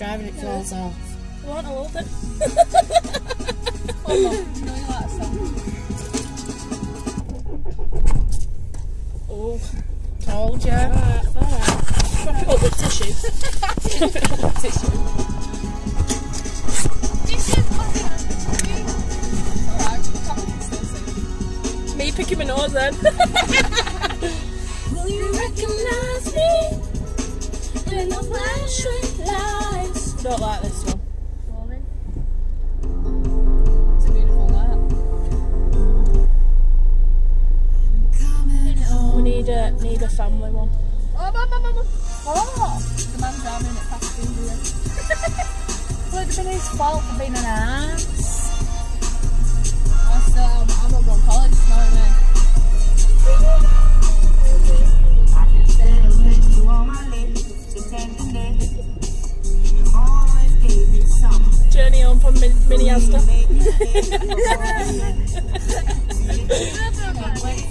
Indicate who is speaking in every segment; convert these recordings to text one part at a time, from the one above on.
Speaker 1: driving it falls uh, off.
Speaker 2: I want a little bit.
Speaker 3: Hold on, you know you like that song.
Speaker 2: Oh,
Speaker 1: Told ya.
Speaker 2: alright, alright. Drop it up with tissue. Drop it up with tissue.
Speaker 3: Alright, come on, still sing.
Speaker 2: Me picking my nose then.
Speaker 3: a
Speaker 2: need a family one.
Speaker 3: Oh, mum, mum, mum. Oh, the man driving it past India.
Speaker 1: Would have been his fault for being an ass.
Speaker 3: I still, I'm, I'm not going to college, you know what I mean?
Speaker 2: Journey home from Min- Minneapolis.
Speaker 3: I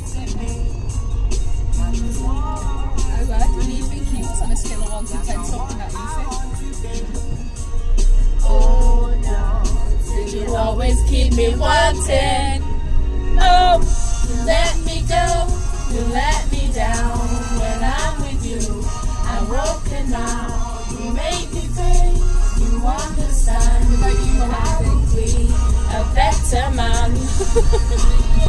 Speaker 3: was like, do you think he was on a scale of 1 to 10 something that easy?
Speaker 2: Oh, you always keep me wanting. Oh, you let me go, you let me down. When I'm with you, I'm broken now. You make me pay, you understand.
Speaker 3: You,
Speaker 2: I would be a better man.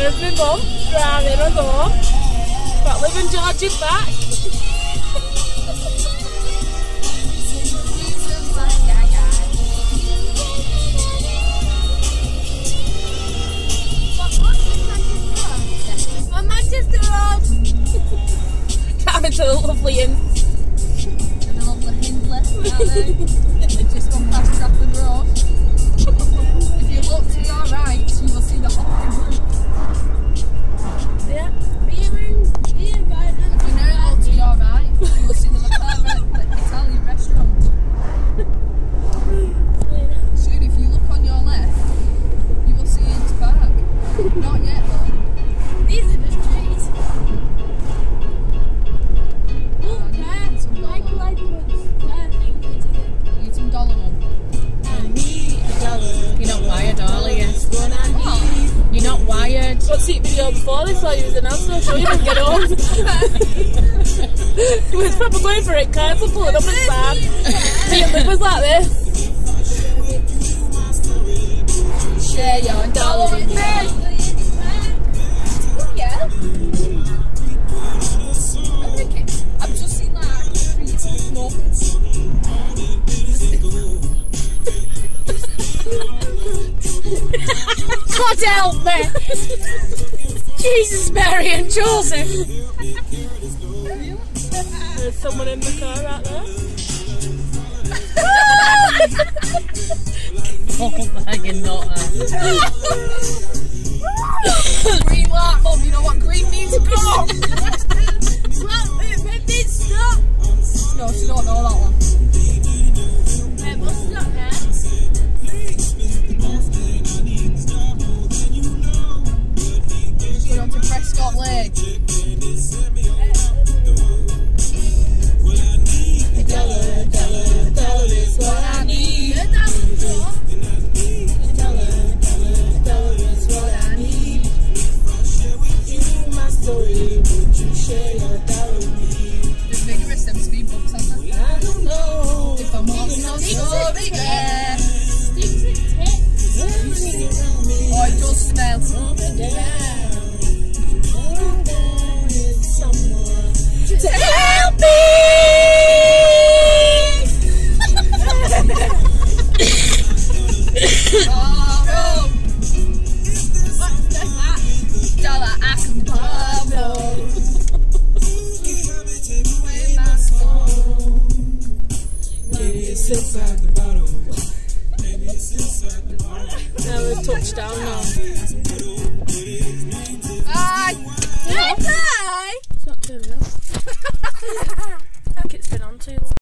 Speaker 3: There's
Speaker 2: my mum driving us home. But living George is back.
Speaker 1: On Manchester Road.
Speaker 2: Having to the lovely inn.
Speaker 3: And a lovely Hindley
Speaker 2: seat video before this while you was announcing? I'm sure you didn't get home. he was probably going for it, so pulling up his bag. And Liv was like this.
Speaker 3: Share your dollar with me. Oh, yeah. I think it, I've just seen like.
Speaker 1: God help me! Jesus, Mary and Joseph!
Speaker 2: There's someone in the car out there. my story, would you share your dollar with me?
Speaker 3: Bit vigorous, them speed bumps, haven't they?
Speaker 2: I don't know.
Speaker 3: If I'm honest, no story there.
Speaker 1: Sticks and tips.
Speaker 2: Me
Speaker 3: Oh, it does smell.
Speaker 2: Inside the bottle. It's inside the bottle. Now we've touched down now.